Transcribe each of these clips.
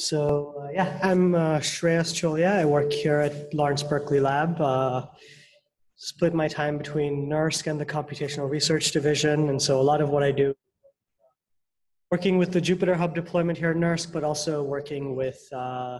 So uh, yeah, I'm uh, Shreyas Cholia. I work here at Lawrence Berkeley Lab. Uh, split my time between NERSC and the Computational Research Division, and so a lot of what I do, working with the Jupyter Hub deployment here at NERSC, but also working with uh,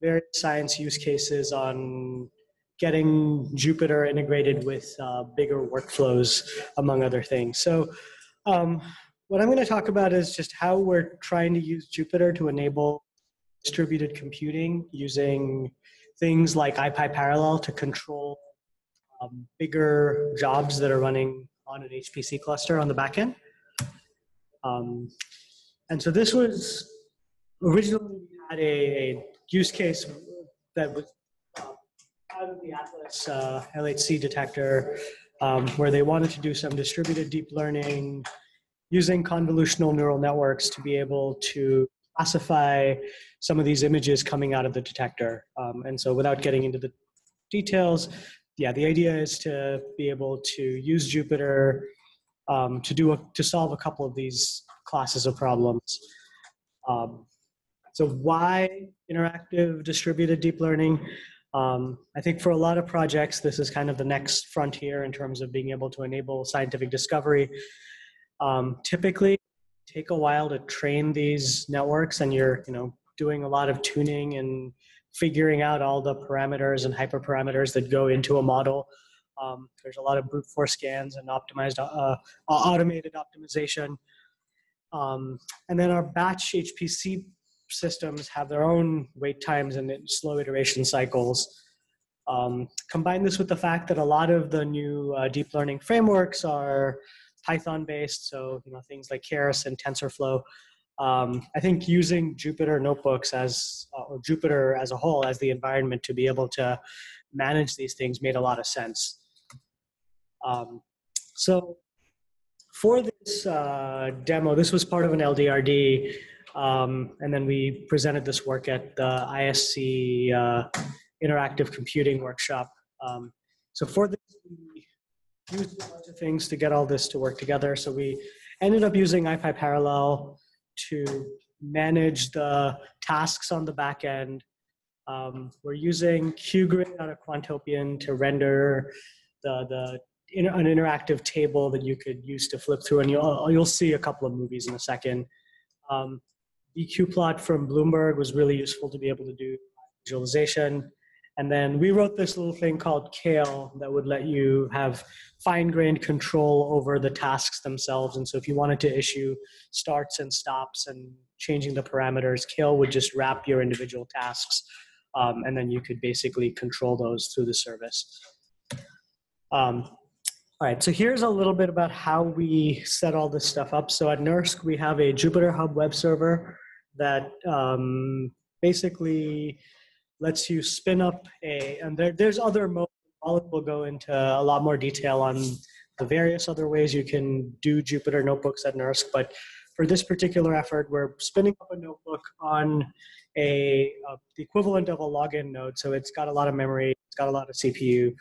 various science use cases on getting Jupyter integrated with uh, bigger workflows, among other things. So. Um, what I'm going to talk about is just how we're trying to use Jupyter to enable distributed computing using things like IPyParallel to control um, bigger jobs that are running on an HPC cluster on the backend. Um, and so this was originally had a, a use case that was uh, out of the Atlas uh, LHC detector um, where they wanted to do some distributed deep learning using convolutional neural networks to be able to classify some of these images coming out of the detector. Um, and so without getting into the details, yeah, the idea is to be able to use Jupyter um, to do a, to solve a couple of these classes of problems. Um, so why interactive distributed deep learning? Um, I think for a lot of projects, this is kind of the next frontier in terms of being able to enable scientific discovery. Um, typically, take a while to train these networks and you're you know doing a lot of tuning and figuring out all the parameters and hyperparameters that go into a model. Um, there's a lot of brute force scans and optimized uh, automated optimization. Um, and then our batch hpc systems have their own wait times and slow iteration cycles. Um, combine this with the fact that a lot of the new uh, deep learning frameworks are Python based, so you know things like Keras and TensorFlow. Um, I think using Jupyter notebooks as uh, or Jupyter as a whole as the environment to be able to manage these things made a lot of sense. Um, so for this uh, demo, this was part of an LDRD, um, and then we presented this work at the ISC uh, Interactive Computing Workshop. Um, so for this, used a bunch of things to get all this to work together. So we ended up using IPyParallel to manage the tasks on the back end. Um, we're using QGrid out of Quantopian to render the, the an interactive table that you could use to flip through, and you'll, you'll see a couple of movies in a second. Um, BQplot from Bloomberg was really useful to be able to do visualization. And then we wrote this little thing called Kale that would let you have fine grained control over the tasks themselves. And so if you wanted to issue starts and stops and changing the parameters, Kale would just wrap your individual tasks. Um, and then you could basically control those through the service. Um, all right, so here's a little bit about how we set all this stuff up. So at NERSC, we have a Jupyter Hub web server that um, basically lets you spin up a, and there, there's other modes. Olive will go into a lot more detail on the various other ways you can do Jupyter notebooks at NERSC, but for this particular effort, we're spinning up a notebook on a, the equivalent of a login node. So it's got a lot of memory, it's got a lot of CPU,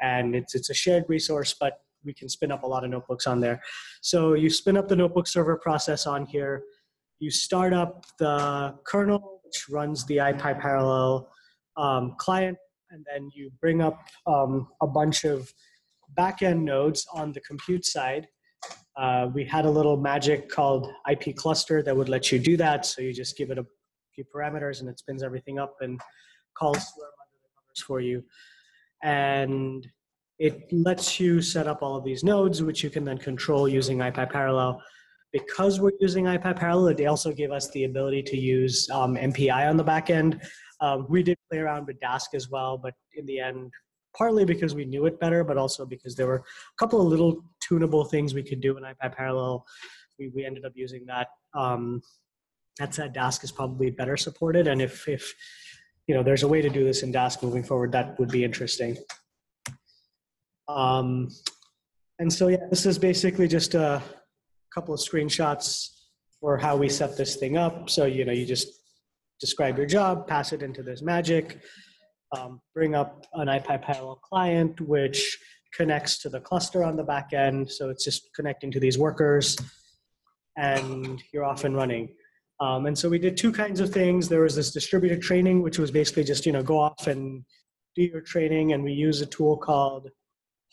and it's, it's a shared resource, but we can spin up a lot of notebooks on there. So you spin up the notebook server process on here, you start up the kernel, which runs the IPyParallel um, client, and then you bring up um, a bunch of backend nodes on the compute side. Uh, we had a little magic called IP cluster that would let you do that. So you just give it a few parameters and it spins everything up and calls for you. And it lets you set up all of these nodes, which you can then control using IPyParallel. Because we're using IPyParallel, it they also gave us the ability to use um, MPI on the back end, um, we did play around with Dask as well, but in the end, partly because we knew it better, but also because there were a couple of little tunable things we could do in IPyParallel. We, we ended up using that. Um, that said, Dask is probably better supported, and if if you know there's a way to do this in Dask moving forward, that would be interesting. Um, and so yeah, this is basically just a couple of screenshots for how we set this thing up. So you know, you just describe your job, pass it into this magic, um, bring up an IPyParallel client, which connects to the cluster on the back end. So it's just connecting to these workers, and you're off and running. Um, and so we did two kinds of things. There was this distributed training, which was basically just, you know, go off and do your training. And we use a tool called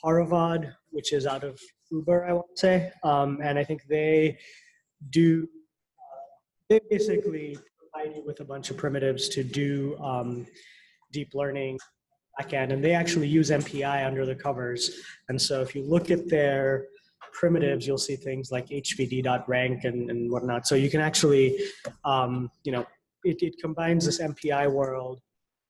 Horovod, which is out of Uber, I want to say. Um, and I think they do, they basically you with a bunch of primitives to do um, deep learning backend. And they actually use MPI under the covers. And so if you look at their primitives, you'll see things like hvd.rank and, and whatnot. So you can actually, um, you know, it, it combines this MPI world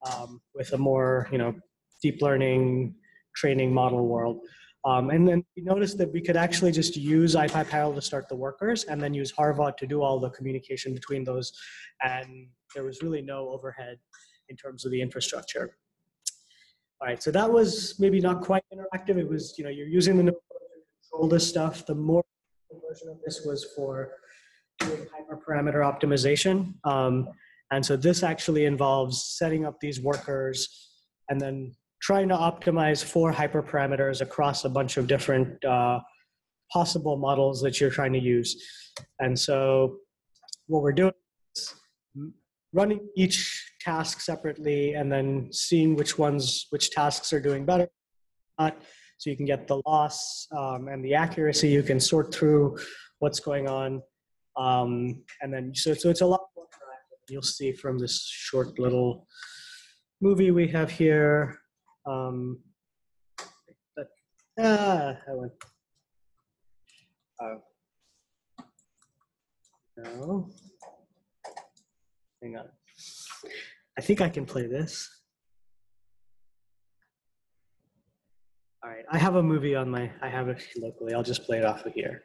um, with a more, you know, deep learning training model world. Um, and then we noticed that we could actually just use IPyParallel to start the workers and then use Horovod to do all the communication between those. And there was really no overhead in terms of the infrastructure. All right, so that was maybe not quite interactive. It was, you know, you're using the notebook to control this stuff. The more version of this was for doing hyperparameter optimization. Um, and so this actually involves setting up these workers and then trying to optimize for hyperparameters across a bunch of different uh, possible models that you're trying to use. And so what we're doing is running each task separately and then seeing which ones, which tasks are doing better. So you can get the loss um, and the accuracy. You can sort through what's going on. Um, and then, so, so it's a lot more You'll see from this short little movie we have here. Um, but, ah, I went. Oh. No. Hang on. I think I can play this. All right, I have a movie on my, I have it locally. I'll just play it off of here.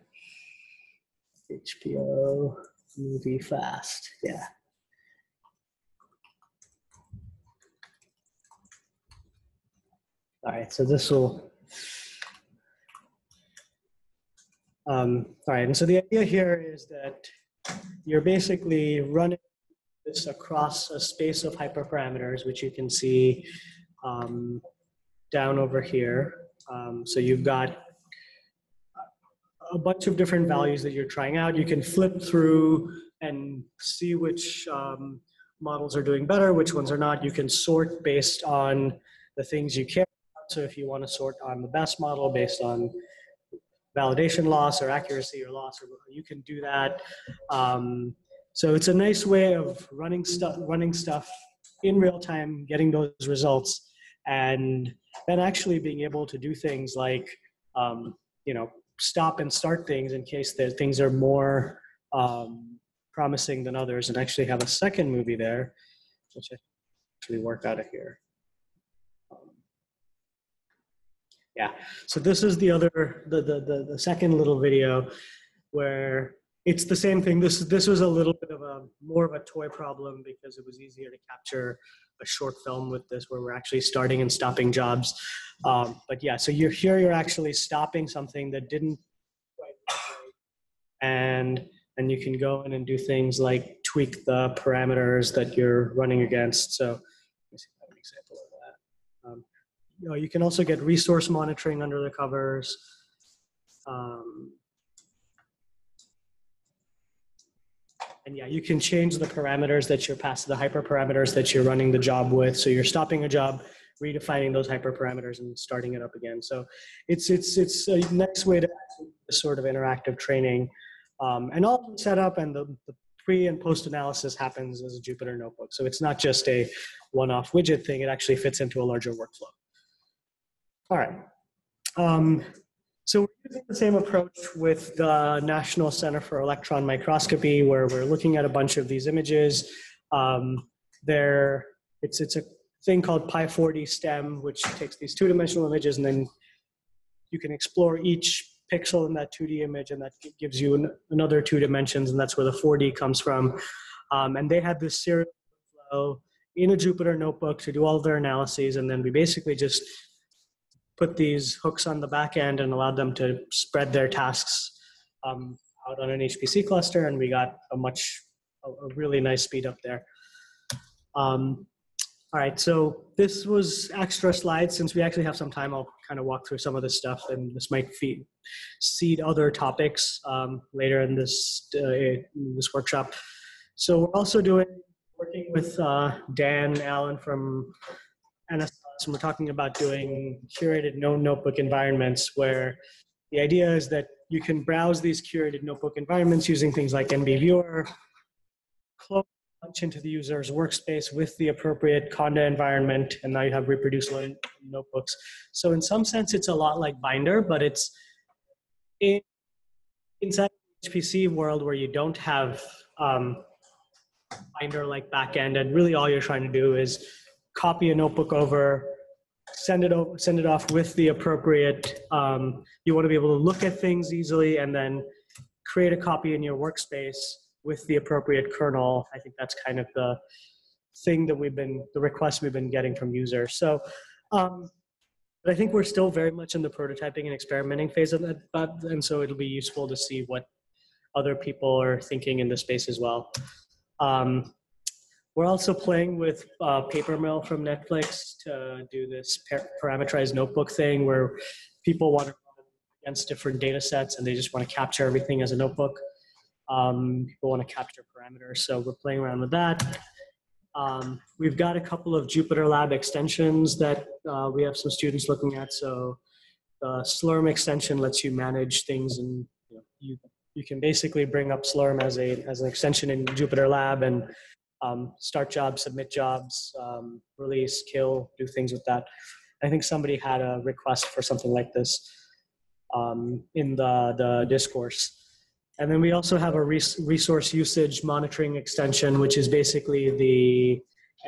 HBO movie fast, yeah. All right, so this will, um, all right, and so the idea here is that you're basically running this across a space of hyperparameters, which you can see um, down over here. Um, so you've got a bunch of different values that you're trying out. You can flip through and see which um, models are doing better, which ones are not. You can sort based on the things you care. So if you want to sort on the best model based on validation loss or accuracy or loss, you can do that. Um, so it's a nice way of running stuff, running stuff in real time, getting those results, and then actually being able to do things like, um, you know, stop and start things in case that things are more um, promising than others, and actually have a second movie there, which actually work out of here. Um, yeah, so this is the other, the, the, the, the second little video where it's the same thing. This this was a little bit of a more of a toy problem because it was easier to capture a short film with this where we're actually starting and stopping jobs. Um, but yeah, so you're here. You're actually stopping something that didn't and and you can go in and do things like tweak the parameters that you're running against. So let me see if I have an example you, know, you can also get resource monitoring under the covers. Um, And yeah, you can change the parameters that you're passing, the hyperparameters that you're running the job with. So you're stopping a job, redefining those hyperparameters and starting it up again. So it's, it's, it's a nice way to sort of interactive training. Um, and all the setup and the, the pre and post analysis happens as a Jupyter notebook. So it's not just a one-off widget thing, it actually fits into a larger workflow. All right. Um, so we're using the same approach with the National Center for Electron Microscopy, where we're looking at a bunch of these images. Um, there, it's it's a thing called py4DSTEM, which takes these two-dimensional images, and then you can explore each pixel in that 2D image, and that gives you an, another two dimensions, and that's where the 4D comes from. Um, and they had this serial flow in a Jupyter notebook to do all their analyses, and then we basically just put these hooks on the back end and allowed them to spread their tasks um, out on an HPC cluster, and we got a much, a, a really nice speed up there. Um, all right, so this was extra slides. Since we actually have some time, I'll kind of walk through some of this stuff, and this might feed, seed other topics um, later in this uh, in this workshop. So we're also doing, working with uh, Dan Allan from NSS, and we're talking about doing curated no notebook environments where the idea is that you can browse these curated notebook environments using things like NB Viewer, clone launch into the user's workspace with the appropriate Conda environment, and now you have reproducible notebooks. So in some sense, it's a lot like Binder, but it's in, inside the HPC world where you don't have um, Binder like backend, and really all you're trying to do is copy a notebook over, send it over, send it off with the appropriate. Um, you want to be able to look at things easily, and then create a copy in your workspace with the appropriate kernel. I think that's kind of the thing that we've been, the request we've been getting from users. So, um, but I think we're still very much in the prototyping and experimenting phase of that, and so it'll be useful to see what other people are thinking in the space as well. Um, we're also playing with uh, Papermill from Netflix to do this par- parameterized notebook thing where people want to run against different data sets and they just want to capture everything as a notebook. Um, people want to capture parameters, so we're playing around with that. Um, we've got a couple of Jupyter Lab extensions that uh, we have some students looking at. So the Slurm extension lets you manage things, and you, know, you you can basically bring up Slurm as a as an extension in Jupyter Lab and um, start jobs, submit jobs, um, release, kill, do things with that. I think somebody had a request for something like this um, in the the discourse. And then we also have a res- resource usage monitoring extension, which is basically the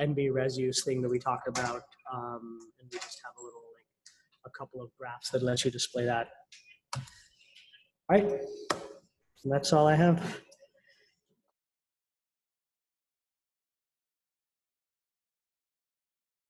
nbresuse thing that we talked about. Um, and we just have a little, like, a couple of graphs that let you display that. All right, and that's all I have.